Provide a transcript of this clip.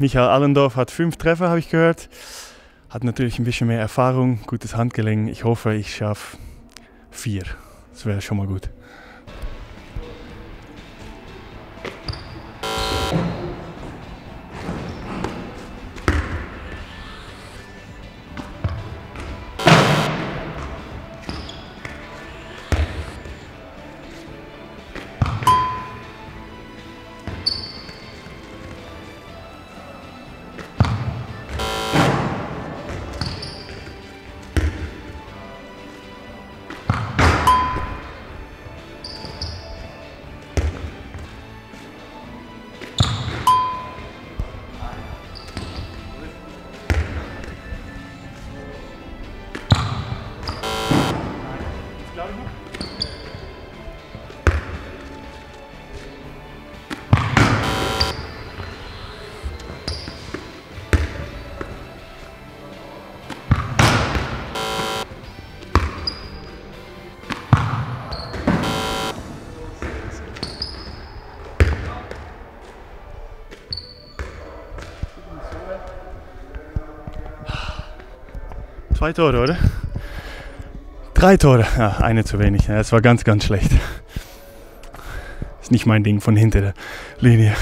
Michael Allendorf hat fünf Treffer, habe ich gehört. Hat natürlich ein bisschen mehr Erfahrung, gutes Handgelenk. Ich hoffe, ich schaffe vier. Das wäre schon mal gut. Zwei Tore, oder? Drei Tore. Ja, eine zu wenig. Ja, das war ganz, ganz schlecht. Ist nicht mein Ding von hinter der Linie.